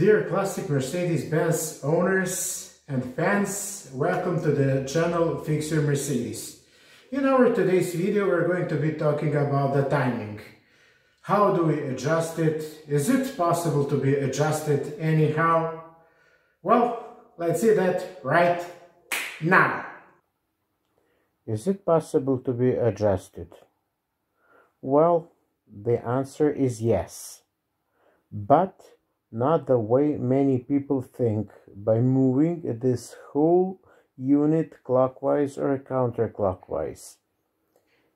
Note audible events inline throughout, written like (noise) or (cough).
Dear classic Mercedes-Benz owners and fans, welcome to the channel Fix Your Mercedes. In our today's video we're going to be talking about the timing. How do we adjust it? Is it possible to be adjusted anyhow? Well, let's see that right now. Is it possible to be adjusted? Well, the answer is yes. But not the way many people think by moving this whole unit clockwise or counterclockwise.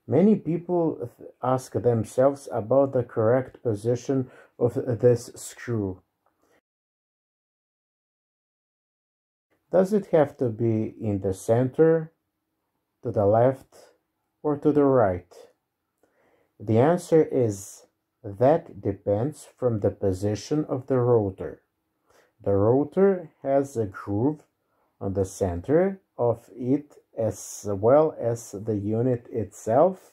Many people ask themselves about the correct position of this screw. Does it have to be in the center, to the left, or to the right? The answer is that depends from the position of the rotor. The rotor has a groove on the center of it as well as the unit itself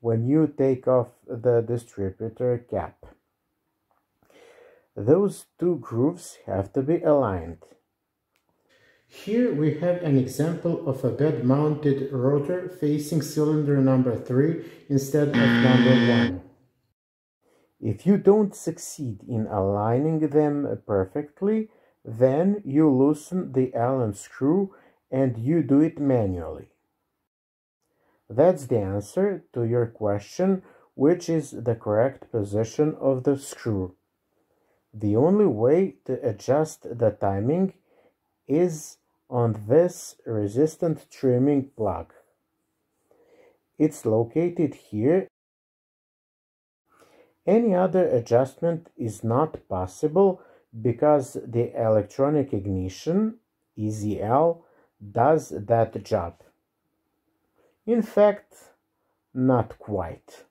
when you take off the distributor cap. Those two grooves have to be aligned. Here we have an example of a bed-mounted rotor facing cylinder number 3 instead of number 1. If you don't succeed in aligning them perfectly, then you loosen the Allen screw and you do it manually. That's the answer to your question, which is the correct position of the screw. The only way to adjust the timing is on this resistant trimming plug. It's located here any other adjustment is not possible because the electronic ignition, EZL, does that job. In fact, not quite.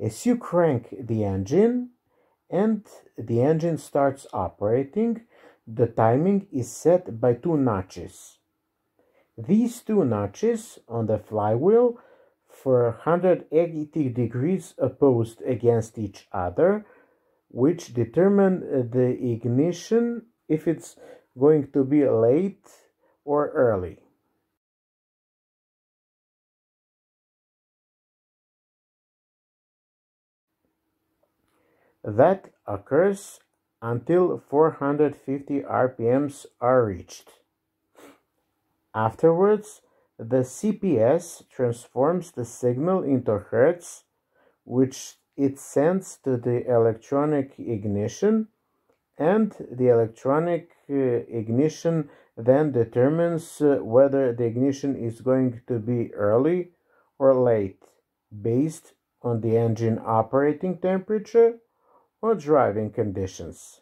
As you crank the engine and the engine starts operating, the timing is set by two notches. These two notches on the flywheel for 180 degrees opposed against each other, which determine uh, the ignition if it's going to be late or early. That occurs until 450 RPMs are reached. Afterwards, the CPS transforms the signal into hertz, which it sends to the electronic ignition, and the electronic uh, ignition then determines uh, whether the ignition is going to be early or late, based on the engine operating temperature or driving conditions.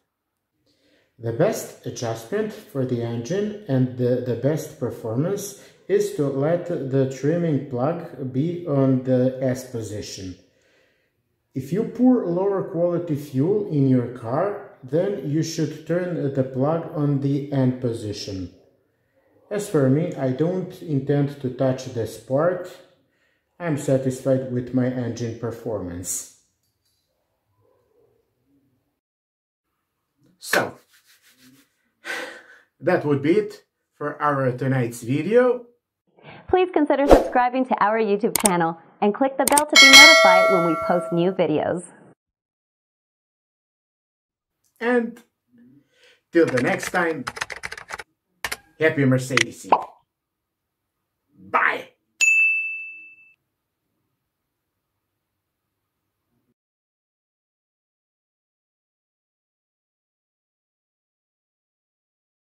The best adjustment for the engine and the, the best performance is to let the trimming plug be on the S position. If you pour lower quality fuel in your car, then you should turn the plug on the N position. As for me, I don't intend to touch this part. I'm satisfied with my engine performance. So, (sighs) that would be it for our tonight's video. Please consider subscribing to our YouTube channel and click the bell to be notified when we post new videos. And till the next time, happy Mercedes.